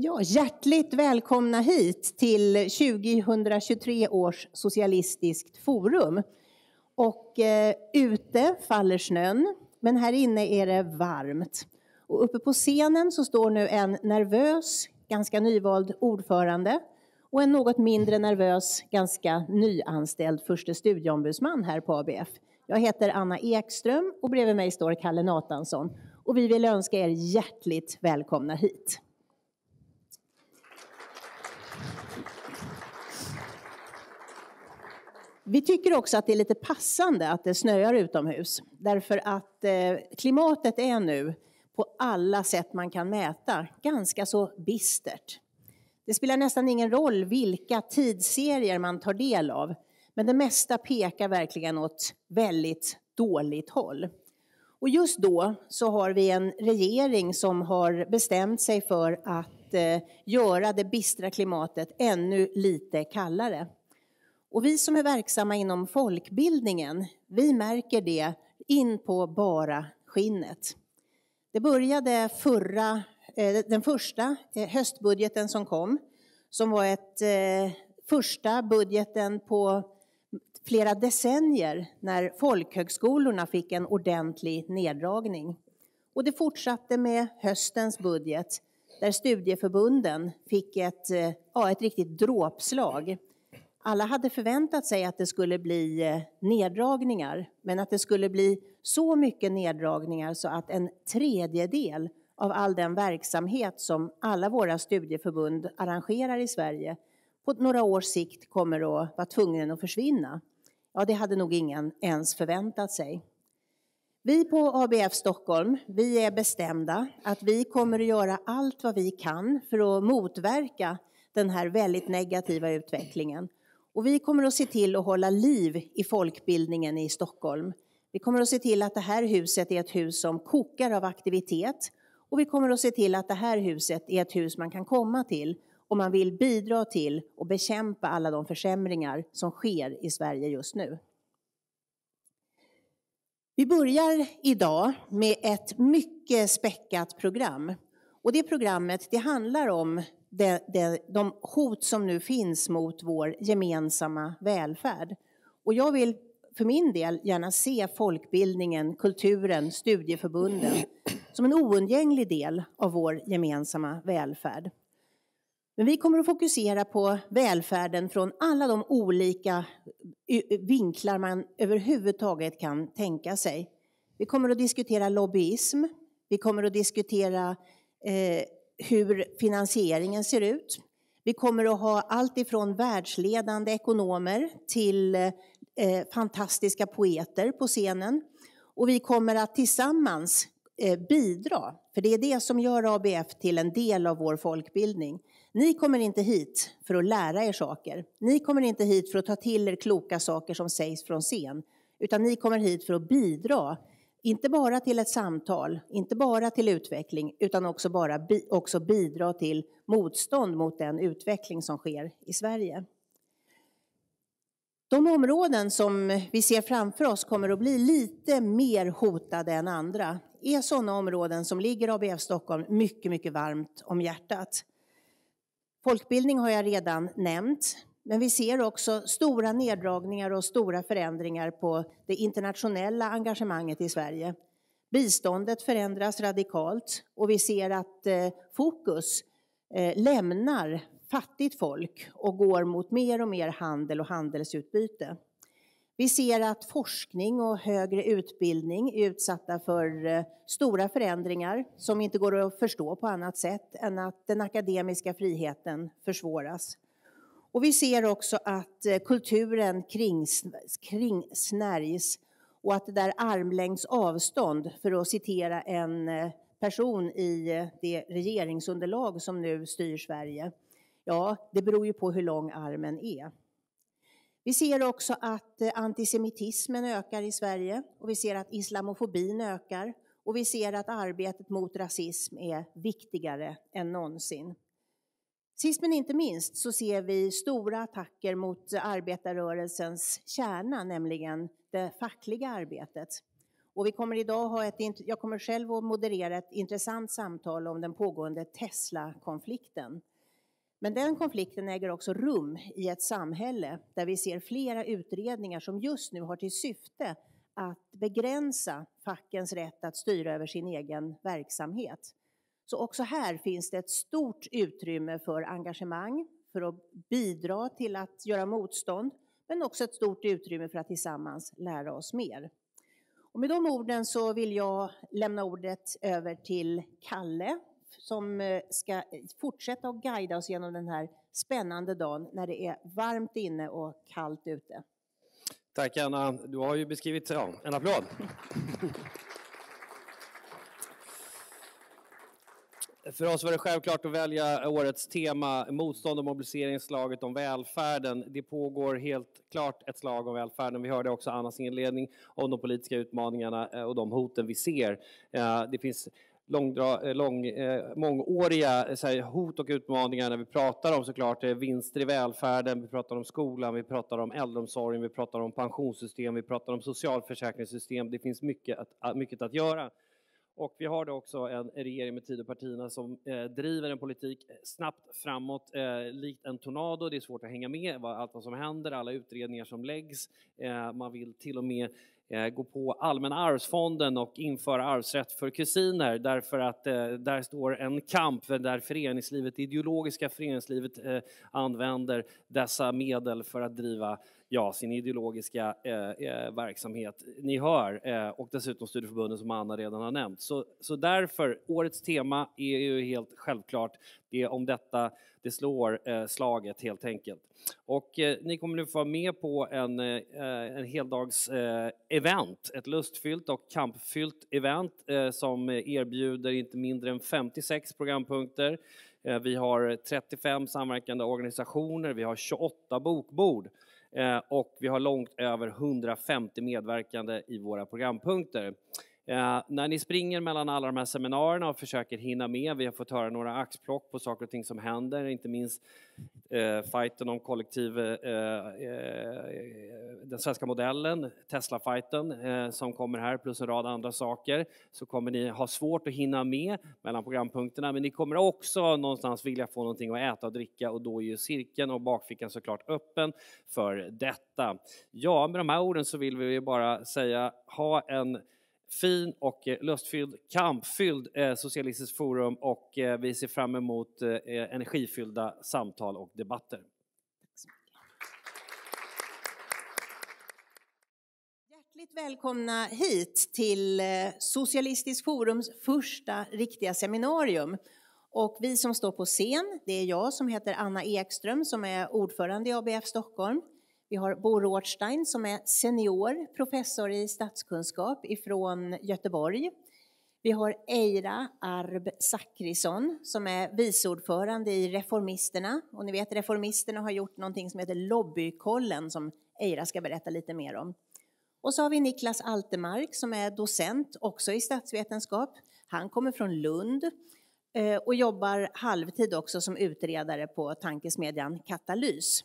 Ja, hjärtligt välkomna hit till 2023 års Socialistiskt forum. Och eh, ute faller snön, men här inne är det varmt. Och uppe på scenen så står nu en nervös, ganska nyvald ordförande och en något mindre nervös, ganska nyanställd förste studieombudsman här på ABF. Jag heter Anna Ekström och bredvid mig står Kalle Natansson. Och vi vill önska er hjärtligt välkomna hit. Vi tycker också att det är lite passande att det snöar utomhus. Därför att eh, klimatet är nu, på alla sätt man kan mäta, ganska så bistert. Det spelar nästan ingen roll vilka tidsserier man tar del av. Men det mesta pekar verkligen åt väldigt dåligt håll. Och just då så har vi en regering som har bestämt sig för att eh, göra det bistra klimatet ännu lite kallare. Och vi som är verksamma inom folkbildningen, vi märker det in på bara skinnet. Det började förra, eh, den första eh, höstbudgeten som kom, som var ett eh, första budgeten på flera decennier när folkhögskolorna fick en ordentlig neddragning. Och det fortsatte med höstens budget där studieförbunden fick ett, ja, ett riktigt dråpslag alla hade förväntat sig att det skulle bli eh, neddragningar, men att det skulle bli så mycket neddragningar så att en tredjedel av all den verksamhet som alla våra studieförbund arrangerar i Sverige på några års sikt kommer att vara tvungen att försvinna. Ja, det hade nog ingen ens förväntat sig. Vi på ABF Stockholm, vi är bestämda att vi kommer att göra allt vad vi kan för att motverka den här väldigt negativa utvecklingen. Och vi kommer att se till att hålla liv i folkbildningen i Stockholm. Vi kommer att se till att det här huset är ett hus som kokar av aktivitet. Och vi kommer att se till att det här huset är ett hus man kan komma till om man vill bidra till och bekämpa alla de försämringar som sker i Sverige just nu. Vi börjar idag med ett mycket späckat program. Och det programmet det handlar om det, det, de hot som nu finns mot vår gemensamma välfärd. Och jag vill för min del gärna se folkbildningen, kulturen, studieförbunden som en oundgänglig del av vår gemensamma välfärd. Men vi kommer att fokusera på välfärden från alla de olika eh, vinklar man överhuvudtaget kan tänka sig. Vi kommer att diskutera lobbyism, vi kommer att diskutera Eh, hur finansieringen ser ut. Vi kommer att ha allt ifrån världsledande ekonomer till eh, fantastiska poeter på scenen. Och vi kommer att tillsammans eh, bidra, för det är det som gör ABF till en del av vår folkbildning. Ni kommer inte hit för att lära er saker. Ni kommer inte hit för att ta till er kloka saker som sägs från scen, utan ni kommer hit för att bidra inte bara till ett samtal, inte bara till utveckling, utan också, bara bi också bidra till motstånd mot den utveckling som sker i Sverige. De områden som vi ser framför oss kommer att bli lite mer hotade än andra är sådana områden som ligger ABF Stockholm mycket, mycket varmt om hjärtat. Folkbildning har jag redan nämnt. Men vi ser också stora neddragningar och stora förändringar på det internationella engagemanget i Sverige. Biståndet förändras radikalt och vi ser att eh, fokus eh, lämnar fattigt folk och går mot mer och mer handel och handelsutbyte. Vi ser att forskning och högre utbildning är utsatta för eh, stora förändringar som inte går att förstå på annat sätt än att den akademiska friheten försvåras. Och vi ser också att eh, kulturen kringsnärjs och att det där armlängds avstånd, för att citera en eh, person i eh, det regeringsunderlag som nu styr Sverige, ja, det beror ju på hur lång armen är. Vi ser också att antisemitismen ökar i Sverige och vi ser att islamofobin ökar och vi ser att arbetet mot rasism är viktigare än någonsin. Sist men inte minst så ser vi stora attacker mot arbetarrörelsens kärna, nämligen det fackliga arbetet. Och vi kommer idag ha ett, jag kommer själv att moderera ett intressant samtal om den pågående Tesla-konflikten. Men den konflikten äger också rum i ett samhälle där vi ser flera utredningar som just nu har till syfte att begränsa fackens rätt att styra över sin egen verksamhet. Så också här finns det ett stort utrymme för engagemang, för att bidra till att göra motstånd, men också ett stort utrymme för att tillsammans lära oss mer. Och med de orden så vill jag lämna ordet över till Kalle som eh, ska fortsätta att guida oss genom den här spännande dagen när det är varmt inne och kallt ute. Tack Anna. Du har ju beskrivit, ja, en applåd. För oss var det självklart att välja årets tema motstånd och mobiliseringsslaget om välfärden. Det pågår helt klart ett slag om välfärden. Vi hörde också Annas inledning om de politiska utmaningarna eh, och de hoten vi ser. Eh, det finns långdra, eh, lång, eh, mångåriga här, hot och utmaningar när vi pratar om såklart vinster i välfärden, vi pratar om skolan, vi pratar om äldreomsorgen, vi pratar om pensionssystem, vi pratar om socialförsäkringssystem. Det finns mycket att, mycket att göra. Och vi har då också en regering med Tidöpartierna som eh, driver en politik eh, snabbt framåt, eh, likt en tornado. Det är svårt att hänga med allt vad som händer, alla utredningar som läggs. Eh, man vill till och med eh, gå på Allmänna arvsfonden och införa arvsrätt för kusiner därför att eh, där står en kamp där föreningslivet, det ideologiska föreningslivet eh, använder dessa medel för att driva ja, sin ideologiska eh, eh, verksamhet. Ni hör, eh, och dessutom studieförbunden som Anna redan har nämnt. Så, så därför, årets tema är ju helt självklart det är om detta det slår eh, slaget helt enkelt. Och eh, ni kommer nu få vara med på en, eh, en heldags eh, event, ett lustfyllt och kampfyllt event eh, som erbjuder inte mindre än 56 programpunkter. Vi har 35 samverkande organisationer, vi har 28 bokbord Eh, och vi har långt över 150 medverkande i våra programpunkter. Eh, när ni springer mellan alla de här seminarierna och försöker hinna med, vi har fått höra några axplock på saker och ting som händer, inte minst eh, fighten om kollektiv, eh, eh, den svenska modellen, Tesla-fighten eh, som kommer här, plus en rad andra saker, så kommer ni ha svårt att hinna med mellan programpunkterna, men ni kommer också någonstans vilja få någonting att äta och dricka och då är ju cirkeln och bakfickan såklart öppen för detta. Ja, med de här orden så vill vi bara säga ha en fin och eh, lustfylld, kampfylld eh, socialistiskt forum och eh, vi ser fram emot eh, eh, energifyllda samtal och debatter. Hjärtligt välkomna hit till Socialistiskt forums första riktiga seminarium. Och vi som står på scen, det är jag som heter Anna Ekström som är ordförande i ABF Stockholm. Vi har Bo Rothstein som är senior professor i statskunskap ifrån Göteborg. Vi har Eira Arb Sakrisson som är viceordförande i Reformisterna. Och ni vet Reformisterna har gjort någonting som heter Lobbykollen som Eira ska berätta lite mer om. Och så har vi Niklas Altemark som är docent också i statsvetenskap. Han kommer från Lund eh, och jobbar halvtid också som utredare på tankesmedjan Katalys.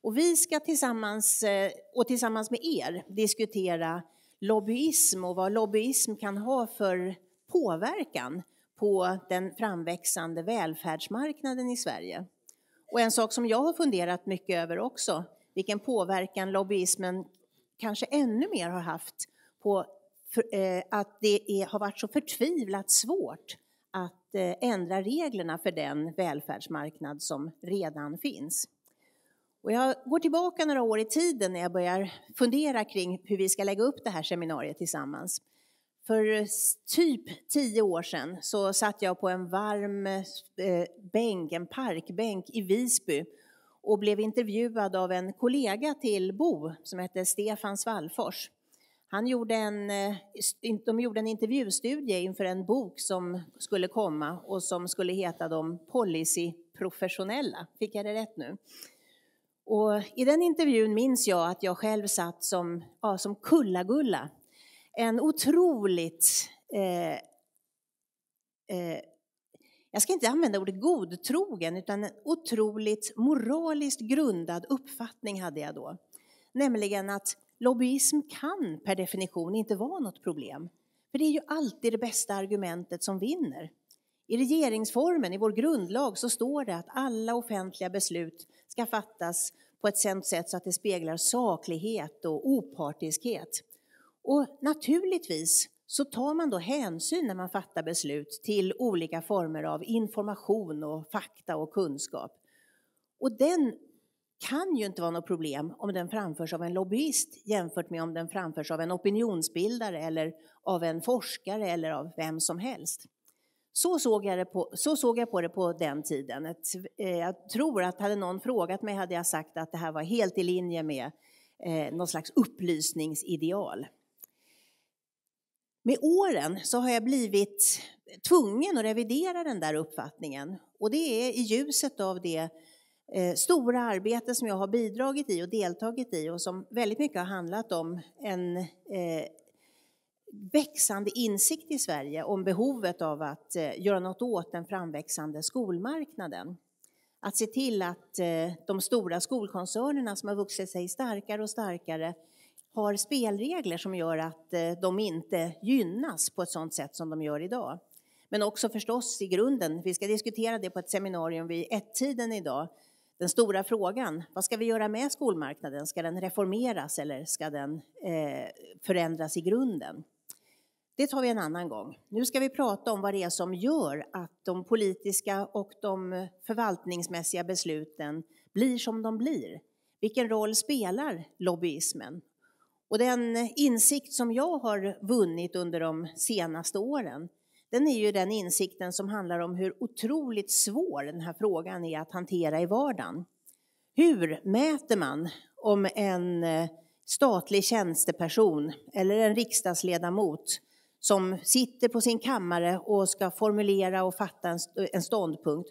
Och vi ska tillsammans, eh, och tillsammans med er diskutera lobbyism och vad lobbyism kan ha för påverkan på den framväxande välfärdsmarknaden i Sverige. Och en sak som jag har funderat mycket över också, vilken påverkan lobbyismen kanske ännu mer har haft på eh, att det är, har varit så förtvivlat svårt att eh, ändra reglerna för den välfärdsmarknad som redan finns. Och jag går tillbaka några år i tiden när jag börjar fundera kring hur vi ska lägga upp det här seminariet tillsammans. För typ tio år sedan så satt jag på en varm eh, bänk, en parkbänk i Visby och blev intervjuad av en kollega till Bo som hette Stefan Svallfors. Han gjorde en, eh, de gjorde en intervjustudie inför en bok som skulle komma och som skulle heta De policyprofessionella. Fick jag det rätt nu? Och I den intervjun minns jag att jag själv satt som, ja, som Kulla-Gulla. En otroligt... Eh, eh, jag ska inte använda ordet godtrogen, utan en otroligt moraliskt grundad uppfattning hade jag då. Nämligen att lobbyism kan per definition inte vara något problem. För det är ju alltid det bästa argumentet som vinner. I regeringsformen, i vår grundlag, så står det att alla offentliga beslut ska fattas på ett sådant sätt så att det speglar saklighet och opartiskhet. Och naturligtvis så tar man då hänsyn när man fattar beslut till olika former av information och fakta och kunskap. Och den kan ju inte vara något problem om den framförs av en lobbyist jämfört med om den framförs av en opinionsbildare eller av en forskare eller av vem som helst. Så såg jag, det på, så såg jag på det på den tiden. Ett, eh, jag tror att hade någon frågat mig hade jag sagt att det här var helt i linje med eh, någon slags upplysningsideal. Med åren så har jag blivit tvungen att revidera den där uppfattningen. Och det är i ljuset av det eh, stora arbete som jag har bidragit i och deltagit i och som väldigt mycket har handlat om en eh, växande insikt i Sverige om behovet av att eh, göra något åt den framväxande skolmarknaden. Att se till att eh, de stora skolkoncernerna som har vuxit sig starkare och starkare har spelregler som gör att eh, de inte gynnas på ett sådant sätt som de gör idag. Men också förstås i grunden, vi ska diskutera det på ett seminarium vid ett-tiden idag, den stora frågan, vad ska vi göra med skolmarknaden? Ska den reformeras eller ska den förändras i grunden? Det tar vi en annan gång. Nu ska vi prata om vad det är som gör att de politiska och de förvaltningsmässiga besluten blir som de blir. Vilken roll spelar lobbyismen? Och den insikt som jag har vunnit under de senaste åren, den är ju den insikten som handlar om hur otroligt svår den här frågan är att hantera i vardagen. Hur mäter man om en eh, statlig tjänsteperson eller en riksdagsledamot som sitter på sin kammare och ska formulera och fatta en ståndpunkt.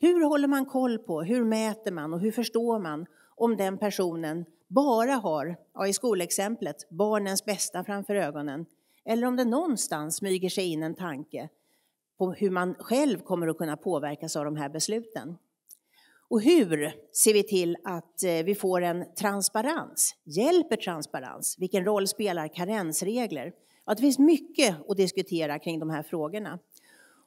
Hur håller man koll på, hur mäter man och hur förstår man om den personen bara har, ja, i skolexemplet, barnens bästa framför ögonen eller om det någonstans smyger sig in en tanke på hur man själv kommer att kunna påverkas av de här besluten. Och hur ser vi till att eh, vi får en transparens? Hjälper transparens? Vilken roll spelar karensregler? Ja, det finns mycket att diskutera kring de här frågorna.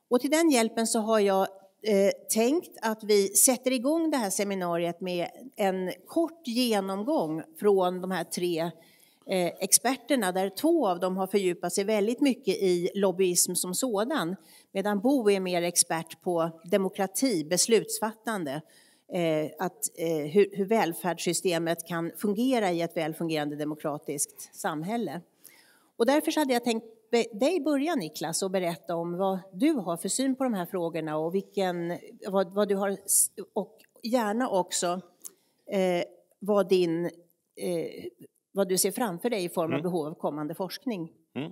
Och till den hjälpen så har jag eh, tänkt att vi sätter igång det här seminariet med en kort genomgång från de här tre eh, experterna, där två av dem har fördjupat sig väldigt mycket i lobbyism som sådan, medan Bo är mer expert på demokrati, beslutsfattande, eh, att, eh, hur, hur välfärdssystemet kan fungera i ett väl fungerande demokratiskt samhälle. Och därför hade jag tänkt dig börja Niklas och berätta om vad du har för syn på de här frågorna och vilken, vad, vad du har, och gärna också eh, vad, din, eh, vad du ser framför dig i form av mm. behov av kommande forskning. Mm.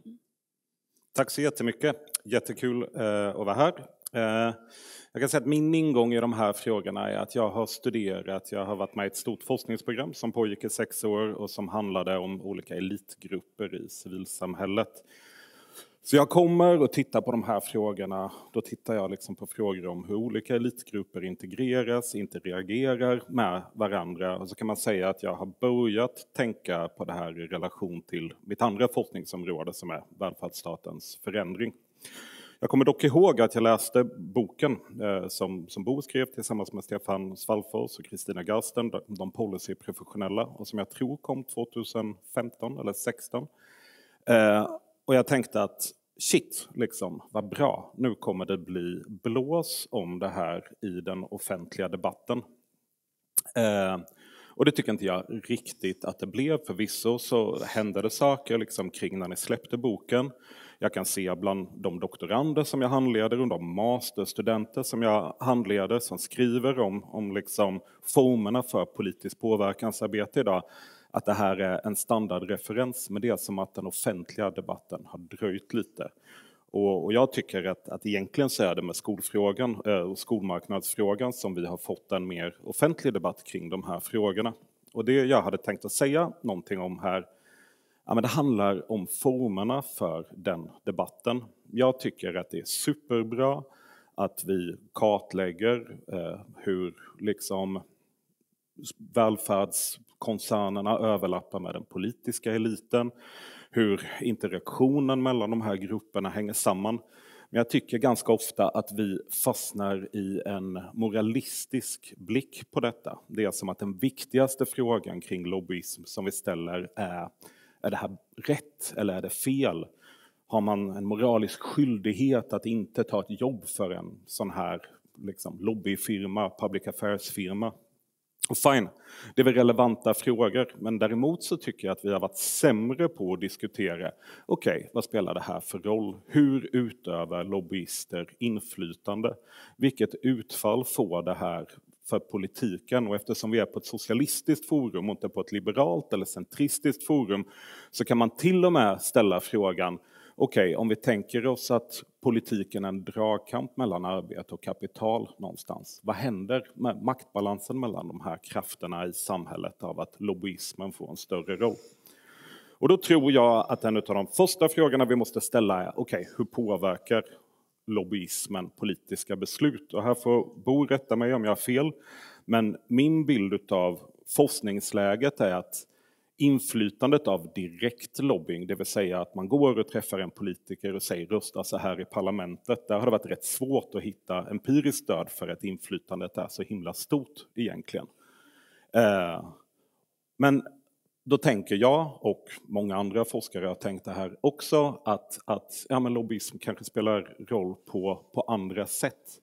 Tack så jättemycket, jättekul eh, att vara här. Eh, jag kan säga att min ingång i de här frågorna är att jag har studerat, jag har varit med i ett stort forskningsprogram som pågick i sex år och som handlade om olika elitgrupper i civilsamhället. Så jag kommer och tittar på de här frågorna, då tittar jag liksom på frågor om hur olika elitgrupper integreras, interagerar med varandra. Och så kan man säga att jag har börjat tänka på det här i relation till mitt andra forskningsområde som är välfärdsstatens förändring. Jag kommer dock ihåg att jag läste boken eh, som, som Bo skrev tillsammans med Stefan Svallfors och Kristina Garsten, De policyprofessionella, och som jag tror kom 2015 eller 2016. Eh, och jag tänkte att shit, liksom, vad bra, nu kommer det bli blås om det här i den offentliga debatten. Eh, och det tycker inte jag riktigt att det blev. Förvisso så hände det saker liksom kring när ni släppte boken. Jag kan se bland de doktorander som jag handleder och de masterstudenter som jag handleder som skriver om, om liksom formerna för politiskt påverkansarbete idag att det här är en standardreferens, men det är som att den offentliga debatten har dröjt lite. Och, och jag tycker att, att egentligen så är det med skolfrågan eh, och eh, skolmarknadsfrågan som vi har fått en mer offentlig debatt kring de här frågorna. Och det jag hade tänkt att säga någonting om här Ja, men det handlar om formerna för den debatten. Jag tycker att det är superbra att vi kartlägger eh, hur liksom välfärdskoncernerna överlappar med den politiska eliten, hur interaktionen mellan de här grupperna hänger samman. Men jag tycker ganska ofta att vi fastnar i en moralistisk blick på detta. Det är som att den viktigaste frågan kring lobbyism som vi ställer är, är det här rätt eller är det fel? Har man en moralisk skyldighet att inte ta ett jobb för en sån här liksom, lobbyfirma, public affairs-firma? Och fine, det är väl relevanta frågor, men däremot så tycker jag att vi har varit sämre på att diskutera, okej, okay, vad spelar det här för roll? Hur utövar lobbyister inflytande? Vilket utfall får det här för politiken? Och eftersom vi är på ett socialistiskt forum och inte på ett liberalt eller centristiskt forum, så kan man till och med ställa frågan, okej, okay, om vi tänker oss att politiken är en dragkamp mellan arbete och kapital någonstans. Vad händer med maktbalansen mellan de här krafterna i samhället av att lobbyismen får en större roll? Och då tror jag att en av de första frågorna vi måste ställa är, okej, okay, hur påverkar lobbyismen politiska beslut? Och här får Bo rätta mig om jag har fel, men min bild av forskningsläget är att inflytandet av direkt lobbying, det vill säga att man går och träffar en politiker och säger rösta så här i parlamentet. Där har det varit rätt svårt att hitta empiriskt stöd för att inflytandet är så himla stort egentligen. Eh, men då tänker jag, och många andra forskare har tänkt det här också, att, att ja, men lobbyism kanske spelar roll på, på andra sätt.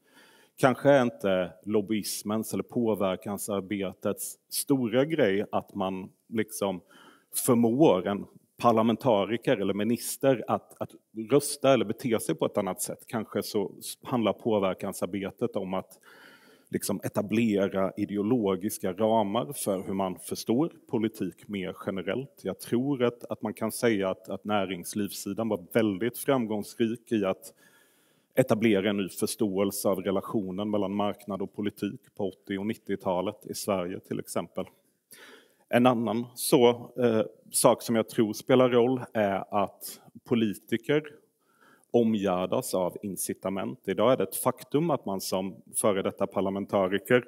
Kanske är inte lobbyismens eller påverkansarbetets stora grej att man liksom förmår en parlamentariker eller minister att, att rösta eller bete sig på ett annat sätt. Kanske så handlar påverkansarbetet om att liksom etablera ideologiska ramar för hur man förstår politik mer generellt. Jag tror att, att man kan säga att, att näringslivssidan var väldigt framgångsrik i att etablera en ny förståelse av relationen mellan marknad och politik på 80 och 90-talet i Sverige till exempel. En annan så, eh, sak som jag tror spelar roll är att politiker omgärdas av incitament. Idag är det ett faktum att man som före detta parlamentariker,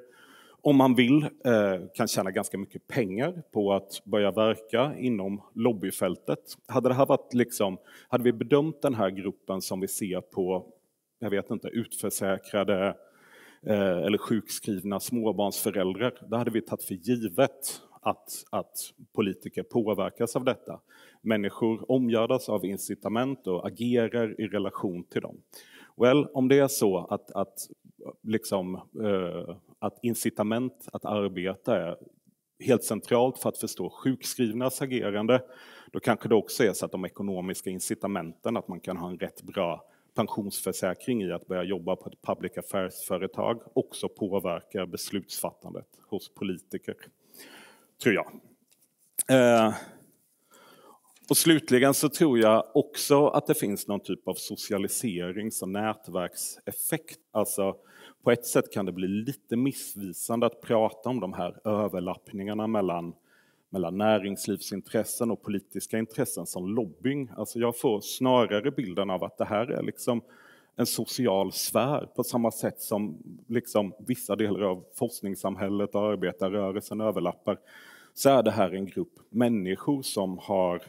om man vill, eh, kan tjäna ganska mycket pengar på att börja verka inom lobbyfältet. Hade det här varit liksom, hade vi bedömt den här gruppen som vi ser på, jag vet inte, utförsäkrade eh, eller sjukskrivna småbarnsföräldrar, då hade vi tagit för givet att, att politiker påverkas av detta. Människor omgärdas av incitament och agerar i relation till dem. Well, om det är så att, att, liksom, eh, att incitament att arbeta är helt centralt för att förstå sjukskrivnas agerande, då kanske det också är så att de ekonomiska incitamenten, att man kan ha en rätt bra pensionsförsäkring i att börja jobba på ett public affairs-företag, också påverkar beslutsfattandet hos politiker tror jag. Eh, och slutligen så tror jag också att det finns någon typ av socialiserings och nätverkseffekt. Alltså på ett sätt kan det bli lite missvisande att prata om de här överlappningarna mellan, mellan näringslivsintressen och politiska intressen som lobbying. Alltså jag får snarare bilden av att det här är liksom en social sfär på samma sätt som liksom vissa delar av forskningssamhället och arbetarrörelsen överlappar så är det här en grupp människor som har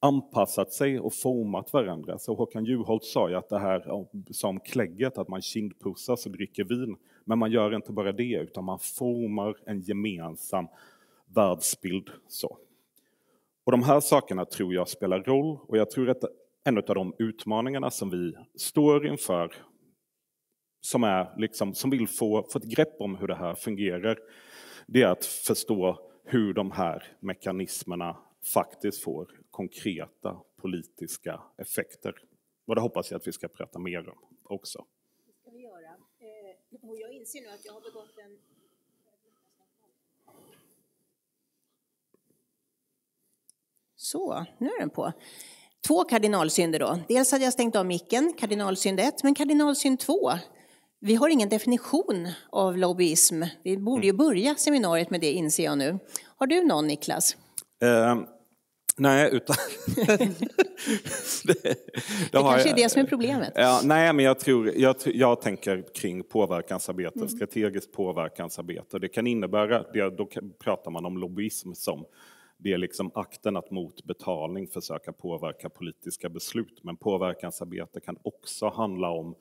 anpassat sig och format varandra. Så Håkan Juholt sa ju att det här som klägget, att man kindpussas och dricker vin. Men man gör inte bara det, utan man formar en gemensam världsbild. Så. Och de här sakerna tror jag spelar roll och jag tror att en av de utmaningarna som vi står inför som, är liksom, som vill få, få ett grepp om hur det här fungerar, det är att förstå hur de här mekanismerna faktiskt får konkreta politiska effekter. Och det hoppas jag att vi ska prata mer om också. Det ska vi göra. Eh, och jag inser nu att jag har begått en Så, nu är den på. Två kardinalsynder då. Dels hade jag stängt av micken, kardinalsynd 1, men kardinalsynd 2. Vi har ingen definition av lobbyism. Vi borde ju börja seminariet med det inser jag nu. Har du någon Niklas? Eh, Nej, utan... det, det, det kanske är det som är problemet. Ja, nej, men jag, tror, jag, jag tänker kring påverkansarbete, mm. strategiskt påverkansarbete. Det kan innebära, det, då pratar man om lobbyism som det är liksom akten att mot betalning försöka påverka politiska beslut. Men påverkansarbete kan också handla om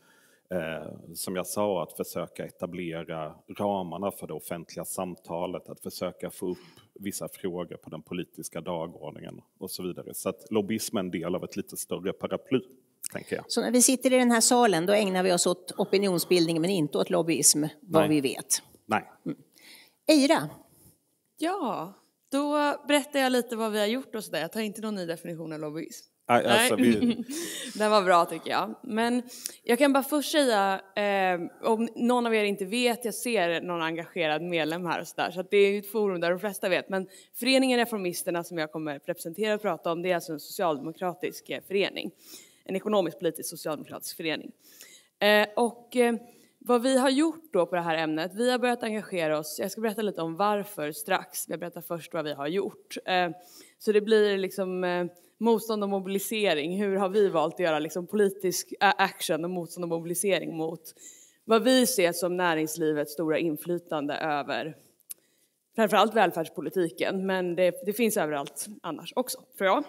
Eh, som jag sa, att försöka etablera ramarna för det offentliga samtalet, att försöka få upp vissa frågor på den politiska dagordningen och så vidare. Så att lobbyism är en del av ett lite större paraply. Tänker jag. Så när vi sitter i den här salen då ägnar vi oss åt opinionsbildning men inte åt lobbyism, vad Nej. vi vet. Nej. Mm. Eira? Ja, då berättar jag lite vad vi har gjort och sådär. Jag tar inte någon ny definition av lobbyism. Alltså, vi... Den var bra tycker jag. Men jag kan bara först säga, eh, om någon av er inte vet, jag ser någon engagerad medlem här och sådär, så det är ett forum där de flesta vet. Men föreningen Reformisterna som jag kommer representera och prata om, det är alltså en socialdemokratisk eh, förening. En ekonomisk politisk socialdemokratisk förening. Eh, och eh, vad vi har gjort då på det här ämnet, vi har börjat engagera oss, jag ska berätta lite om varför strax, jag berättar först vad vi har gjort. Eh, så det blir liksom eh, motstånd och mobilisering, hur har vi valt att göra liksom politisk action och motstånd och mobilisering mot vad vi ser som näringslivets stora inflytande över framförallt välfärdspolitiken, men det, det finns överallt annars också, tror jag.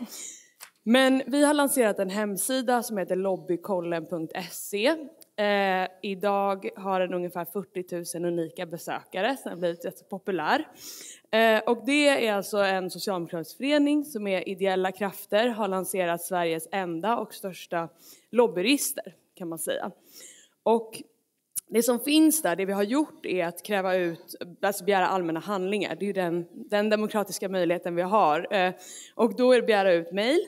Men vi har lanserat en hemsida som heter lobbykollen.se. Eh, idag har den ungefär 40 000 unika besökare, så den har blivit rätt populär. Eh, och det är alltså en socialdemokratisk förening som med ideella krafter har lanserat Sveriges enda och största lobbyregister, kan man säga. Och det som finns där, det vi har gjort är att kräva ut, alltså begära allmänna handlingar. Det är ju den, den demokratiska möjligheten vi har. Eh, och då är det begära ut mejl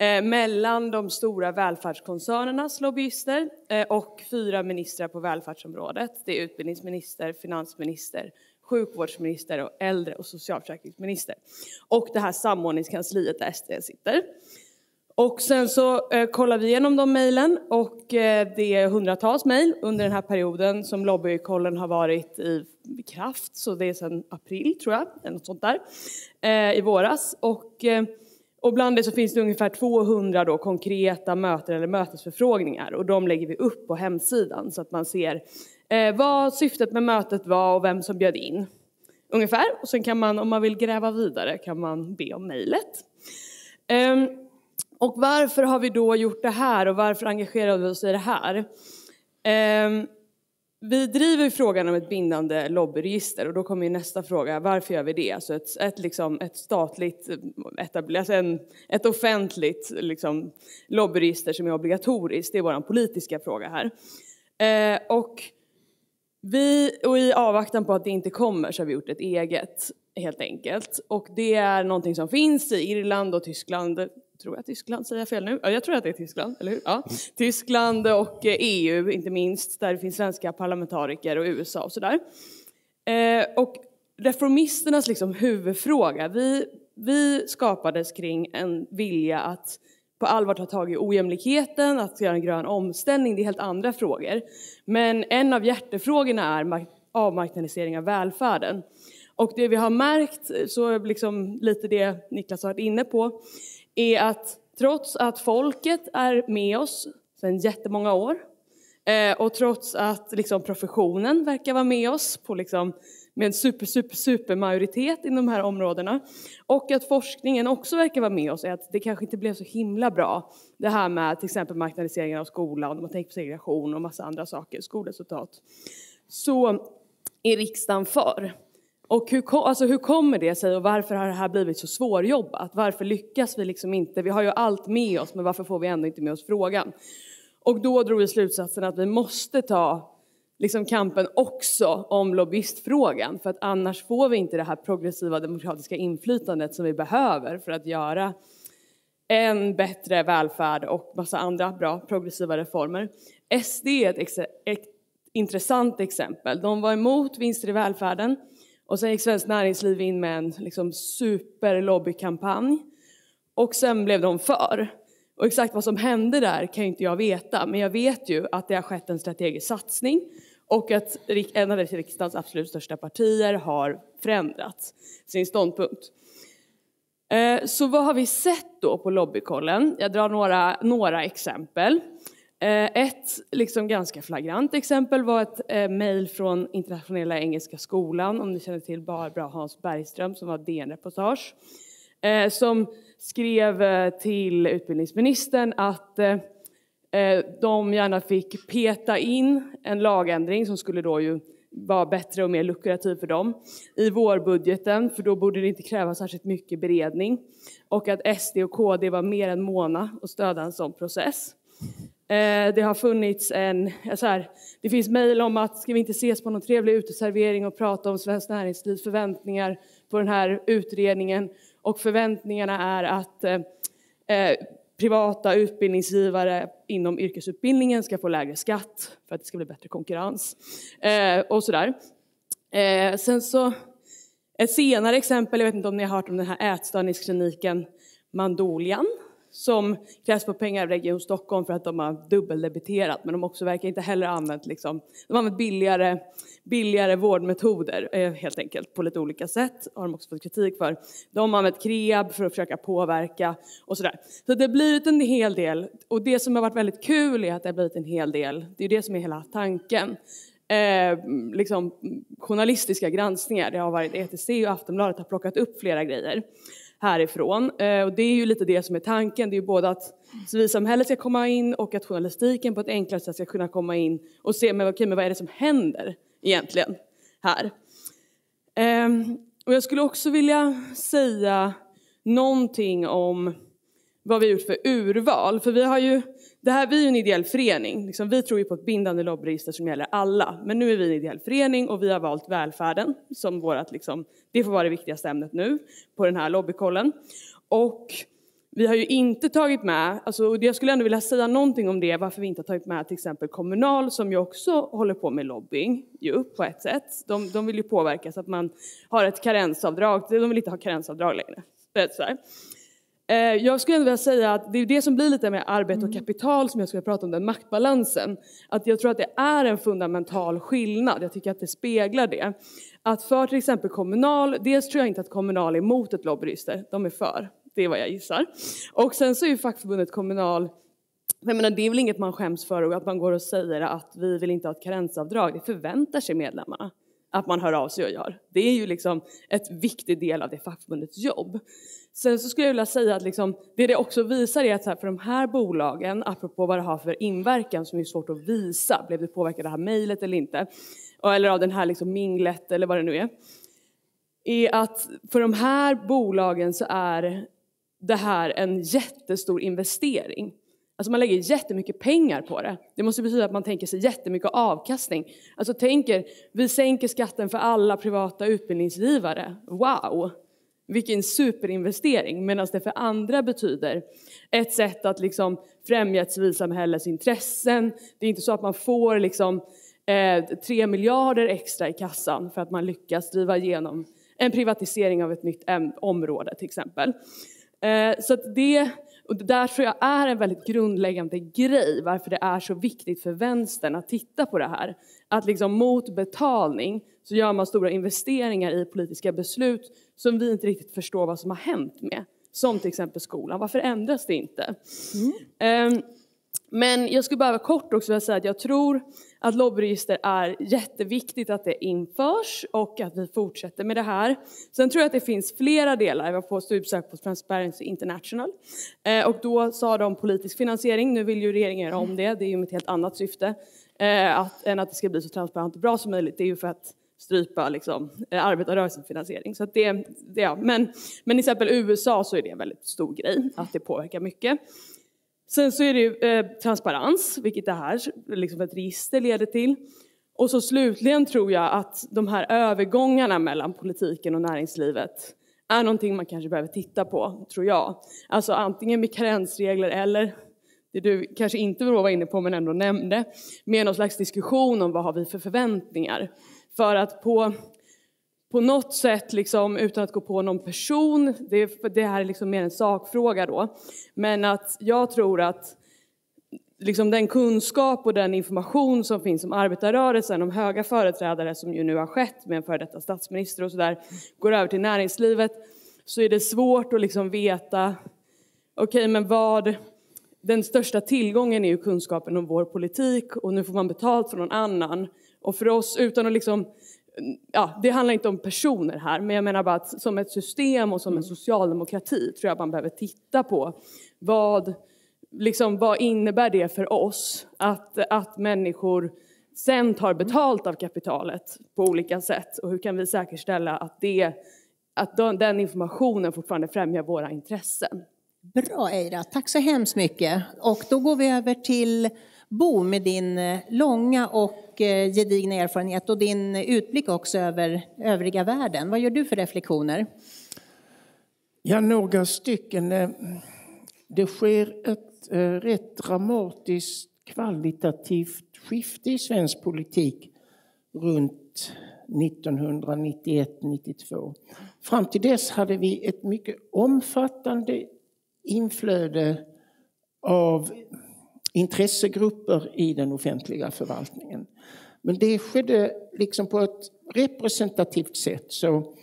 eh, mellan de stora välfärdskoncernernas lobbyister eh, och fyra ministrar på välfärdsområdet. Det är utbildningsminister, finansminister, sjukvårdsminister och äldre och socialförsäkringsminister. Och det här samordningskansliet där SD sitter. Och sen så eh, kollar vi igenom de mejlen och eh, det är hundratals mejl under den här perioden som lobbykollen har varit i kraft, så det är sedan april tror jag, eller något sånt där, eh, i våras. Och, eh, och bland det så finns det ungefär 200 då konkreta möten eller mötesförfrågningar och de lägger vi upp på hemsidan så att man ser eh, vad syftet med mötet var och vem som bjöd in. Ungefär. Och sen kan man, om man vill gräva vidare, kan man be om mejlet. Ehm, och varför har vi då gjort det här och varför engagerade vi oss i det här? Ehm, vi driver frågan om ett bindande lobbyregister och då kommer ju nästa fråga, varför gör vi det? Alltså ett, ett, liksom, ett statligt, alltså en, ett offentligt liksom, lobbyregister som är obligatoriskt, det är vår politiska fråga här. Eh, och vi, och i avvaktan på att det inte kommer så har vi gjort ett eget helt enkelt. Och det är någonting som finns i Irland och Tyskland. Tror jag Tyskland, säger jag fel nu? Ja, jag tror att det är Tyskland, eller hur? Ja. Tyskland och eh, EU inte minst, där det finns svenska parlamentariker och USA och sådär. Eh, och reformisternas liksom huvudfråga, vi, vi skapades kring en vilja att på allvar ta tag i ojämlikheten, att göra en grön omställning, det är helt andra frågor. Men en av hjärtefrågorna är avmarknadisering av välfärden. Och det vi har märkt, eh, så liksom lite det Niklas har varit inne på, är att trots att folket är med oss sedan jättemånga år eh, och trots att liksom professionen verkar vara med oss på liksom med en super, super, super majoritet inom de här områdena. Och att forskningen också verkar vara med oss är att det kanske inte blev så himla bra. Det här med till exempel marknadiseringen av skolan, om man tänker på segregation och massa andra saker, skolresultat. Så är riksdagen för. Och hur, alltså hur kommer det sig och varför har det här blivit så svårjobbat? Varför lyckas vi liksom inte? Vi har ju allt med oss, men varför får vi ändå inte med oss frågan? Och då drog vi slutsatsen att vi måste ta liksom kampen också om lobbyistfrågan, för att annars får vi inte det här progressiva demokratiska inflytandet som vi behöver för att göra en bättre välfärd och massa andra bra progressiva reformer. SD är ett, ex ett intressant exempel. De var emot vinster i välfärden och sen gick Svenskt Näringsliv in med en liksom, superlobbykampanj och sen blev de för. Och exakt vad som hände där kan inte jag veta, men jag vet ju att det har skett en strategisk satsning och att en av riksdagens absolut största partier har förändrat sin ståndpunkt. Eh, så vad har vi sett då på lobbykollen? Jag drar några, några exempel. Eh, ett liksom ganska flagrant exempel var ett eh, mejl från Internationella Engelska Skolan, om ni känner till Barbara Hans Bergström som var DN-reportage, eh, som skrev till utbildningsministern att de gärna fick peta in en lagändring som skulle då ju vara bättre och mer lukrativ för dem i vårbudgeten, för då borde det inte kräva särskilt mycket beredning. Och att SD och KD var mer än måna att stödja en sån process. Eh, det har funnits en, så här, det finns mejl om att ska vi inte ses på någon trevlig uteservering och prata om Svenskt Näringslivs förväntningar på den här utredningen. Och förväntningarna är att eh, eh privata utbildningsgivare inom yrkesutbildningen ska få lägre skatt för att det ska bli bättre konkurrens eh, och sådär. Eh, sen så ett senare exempel, jag vet inte om ni har hört om den här ätstörningskliniken Mandolian som krävs på pengar av Region Stockholm för att de har dubbeldebiterat men de också verkar inte heller använt liksom, de har använt billigare, billigare vårdmetoder eh, helt enkelt på lite olika sätt har de också fått kritik för. De har använt kreab för att försöka påverka och sådär. Så det har blivit en hel del och det som har varit väldigt kul är att det har blivit en hel del, det är det som är hela tanken. Eh, liksom, journalistiska granskningar, det har varit ETC och Aftonbladet har plockat upp flera grejer härifrån. Eh, och det är ju lite det som är tanken. Det är ju både att civilsamhället ska komma in och att journalistiken på ett enklare sätt ska kunna komma in och se men, okay, men vad är det som händer egentligen här. Ehm, och jag skulle också vilja säga någonting om vad vi har gjort för urval. För vi har ju, det här, vi är en ideell förening. Liksom, vi tror ju på ett bindande lobbyregister som gäller alla. Men nu är vi en ideell förening och vi har valt välfärden som vårt, liksom, det får vara det viktigaste ämnet nu på den här lobbykollen. Och vi har ju inte tagit med, alltså, jag skulle ändå vilja säga någonting om det, varför vi inte har tagit med till exempel Kommunal som ju också håller på med lobbying, ju, på ett sätt. De, de vill ju påverka så att man har ett karensavdrag, de vill inte ha karensavdrag längre. Så här. Eh, jag skulle vilja säga att det är det som blir lite med arbete och mm. kapital som jag skulle prata om, den maktbalansen. Att jag tror att det är en fundamental skillnad, jag tycker att det speglar det. Att för till exempel Kommunal, dels tror jag inte att Kommunal är emot ett lobbyregister, de är för. Det är vad jag gissar. Och sen så är ju fackförbundet Kommunal jag menar, det är väl inget man skäms för, att man går och säger att vi vill inte ha ett karensavdrag. Det förväntar sig medlemmarna att man hör av sig och gör. Det är ju liksom ett viktig del av det fackförbundets jobb. Sen så skulle jag vilja säga att liksom, det det också visar är att här, för de här bolagen, apropå vad det har för inverkan som är svårt att visa, blev det påverkat av det här mejlet eller inte, eller av den här liksom minglet eller vad det nu är, är att för de här bolagen så är det här en jättestor investering. Alltså man lägger jättemycket pengar på det. Det måste betyda att man tänker sig jättemycket avkastning. Alltså tänker, vi sänker skatten för alla privata utbildningsgivare. Wow! Vilken superinvestering. Medan det för andra betyder ett sätt att liksom främja ett civilsamhälles intressen. Det är inte så att man får liksom, eh, tre miljarder extra i kassan för att man lyckas driva igenom en privatisering av ett nytt område till exempel. Eh, så det, och det där tror jag är en väldigt grundläggande grej, varför det är så viktigt för vänstern att titta på det här. Att liksom mot betalning så gör man stora investeringar i politiska beslut som vi inte riktigt förstår vad som har hänt med. Som till exempel skolan, varför ändras det inte? Mm. Um, men jag skulle bara kort också vilja säga att jag tror att lobbyregister är jätteviktigt att det införs och att vi fortsätter med det här. Sen tror jag att det finns flera delar. Jag var på studiebesök på Transparency International eh, och då sa de politisk finansiering. Nu vill ju regeringen göra om det. Det är ju med ett helt annat syfte eh, att, än att det ska bli så transparent och bra som möjligt. Det är ju för att strypa liksom, eh, arbetarrörelsens finansiering. Så det, det, ja. men, men i exempel USA så är det en väldigt stor grej, att det påverkar mycket. Sen så är det ju eh, transparens, vilket det här liksom ett register leder till. Och så slutligen tror jag att de här övergångarna mellan politiken och näringslivet är någonting man kanske behöver titta på, tror jag. Alltså antingen med karensregler eller det du kanske inte var inne på men ändå nämnde, med någon slags diskussion om vad har vi för förväntningar. För att på på något sätt, liksom, utan att gå på någon person, det, det här är liksom mer en sakfråga då, men att jag tror att liksom den kunskap och den information som finns om arbetarrörelsen, om höga företrädare som ju nu har skett med en före detta statsminister och sådär, går över till näringslivet, så är det svårt att liksom veta, okej okay, men vad, den största tillgången är ju kunskapen om vår politik och nu får man betalt från någon annan. Och för oss, utan att liksom, ja, det handlar inte om personer här, men jag menar bara att som ett system och som en socialdemokrati tror jag man behöver titta på vad, liksom, vad innebär det för oss att, att människor sen tar betalt av kapitalet på olika sätt och hur kan vi säkerställa att, det, att den informationen fortfarande främjar våra intressen. Bra Eira, tack så hemskt mycket. Och då går vi över till Bo med din eh, långa och Eh, gedigna erfarenhet och din utblick också över övriga världen. Vad gör du för reflektioner? Ja, några stycken. Eh, det sker ett eh, rätt dramatiskt kvalitativt skifte i svensk politik runt 1991-92. Fram till dess hade vi ett mycket omfattande inflöde av intressegrupper i den offentliga förvaltningen. Men det skedde liksom på ett representativt sätt. Så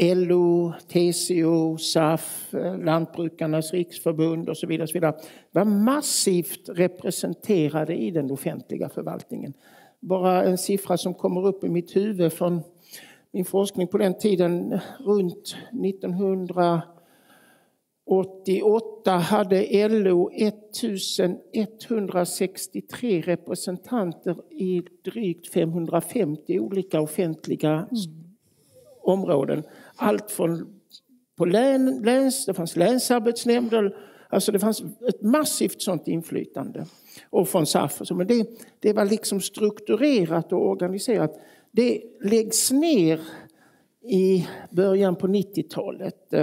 LO, TCO, SAF, Lantbrukarnas riksförbund och så vidare, så vidare var massivt representerade i den offentliga förvaltningen. Bara en siffra som kommer upp i mitt huvud från min forskning på den tiden, runt 1900 88 hade LO 1163 representanter i drygt 550 olika offentliga mm. områden. Allt från på län, läns, det fanns länsarbetsnämnder, alltså det fanns ett massivt sånt inflytande. Och från SAF. Men det, det var liksom strukturerat och organiserat. Det läggs ner i början på 90-talet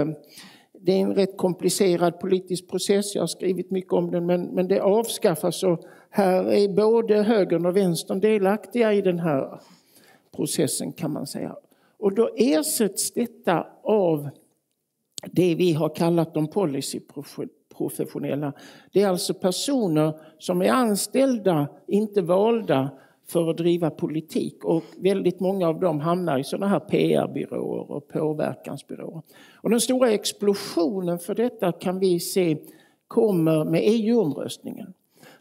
det är en rätt komplicerad politisk process, jag har skrivit mycket om den, men, men det avskaffas och här är både högern och vänstern delaktiga i den här processen kan man säga. Och då ersätts detta av det vi har kallat de policyprofessionella. Det är alltså personer som är anställda, inte valda, för att driva politik. Och väldigt många av dem hamnar i sådana här PR-byråer och påverkansbyråer. Och den stora explosionen för detta kan vi se kommer med EU-omröstningen.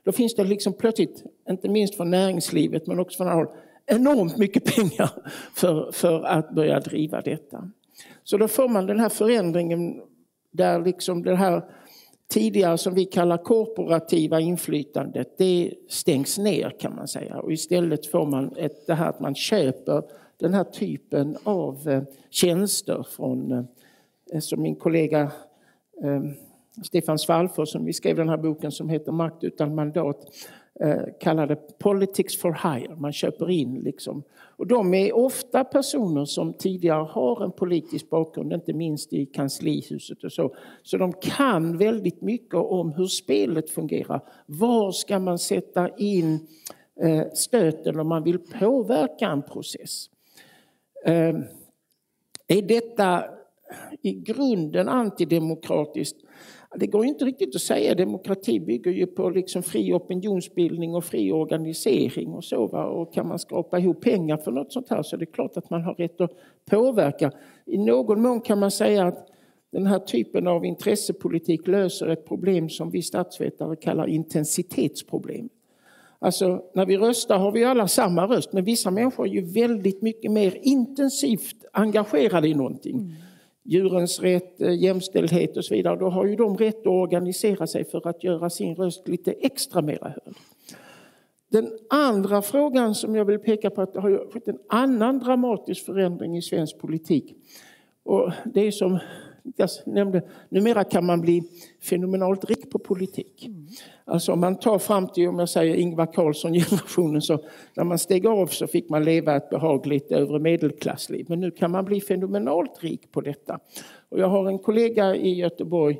Då finns det liksom plötsligt, inte minst från näringslivet men också från andra håll, enormt mycket pengar för, för att börja driva detta. Så då får man den här förändringen där liksom det här tidigare som vi kallar korporativa inflytandet, det stängs ner kan man säga. Och istället får man ett, det här att man köper den här typen av eh, tjänster från, eh, eh, som min kollega Stefan Svallfors som vi skrev den här boken som heter Makt utan mandat Eh, kallade Politics for hire. Man köper in liksom och de är ofta personer som tidigare har en politisk bakgrund, inte minst i kanslihuset och så. Så de kan väldigt mycket om hur spelet fungerar. Var ska man sätta in eh, stöten om man vill påverka en process? Eh, är detta i grunden antidemokratiskt? Det går inte riktigt att säga. Demokrati bygger ju på liksom fri opinionsbildning och fri organisering och så. Va? Och kan man skapa ihop pengar för något sånt här så är det klart att man har rätt att påverka. I någon mån kan man säga att den här typen av intressepolitik löser ett problem som vi statsvetare kallar intensitetsproblem. Alltså när vi röstar har vi alla samma röst men vissa människor är ju väldigt mycket mer intensivt engagerade i någonting. Mm djurens rätt, eh, jämställdhet och så vidare, då har ju de rätt att organisera sig för att göra sin röst lite extra mera hörd. Den andra frågan som jag vill peka på att det har skett en annan dramatisk förändring i svensk politik. Och det är som jag nämnde, numera kan man bli fenomenalt rik på politik. Mm. Alltså om man tar fram till, om jag säger Ingvar Carlsson-generationen, så när man steg av så fick man leva ett behagligt övre medelklassliv. Men nu kan man bli fenomenalt rik på detta. Och jag har en kollega i Göteborg,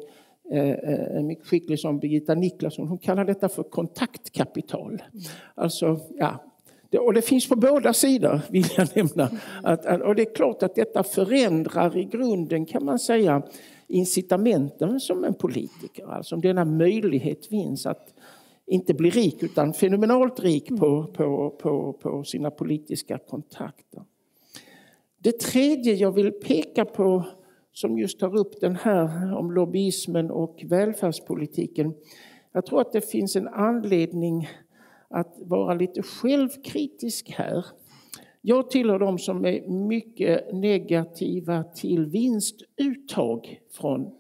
eh, eh en mycket skicklig som Birgitta Niklasson, hon kallar detta för kontaktkapital. Mm. Alltså, ja, och det finns på båda sidor, vill jag nämna. Att, och det är klart att detta förändrar i grunden, kan man säga, incitamenten som en politiker. Alltså om denna möjlighet finns att inte bli rik utan fenomenalt rik på, på, på, på sina politiska kontakter. Det tredje jag vill peka på som just tar upp den här om lobbyismen och välfärdspolitiken. Jag tror att det finns en anledning att vara lite självkritisk här. Jag tillhör de som är mycket negativa till vinstuttag från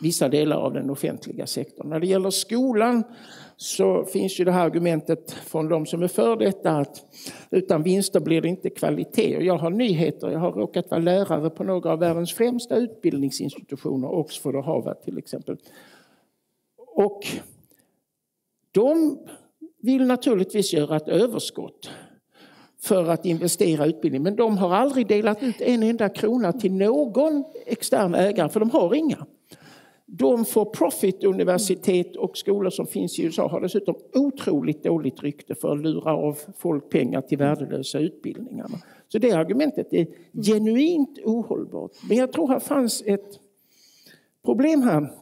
vissa delar av den offentliga sektorn. När det gäller skolan så finns ju det här argumentet från de som är för detta att utan vinster blir det inte kvalitet. Och jag har nyheter, jag har råkat vara lärare på några av världens främsta utbildningsinstitutioner, Oxford och Harvard till exempel. Och de vill naturligtvis göra ett överskott för att investera i utbildning. Men de har aldrig delat ut en enda krona till någon extern ägare, för de har inga. De for profit-universitet och skolor som finns i USA har dessutom otroligt dåligt rykte för att lura av folk pengar till värdelösa utbildningar. Så det argumentet är genuint ohållbart. Men jag tror här fanns ett problem här,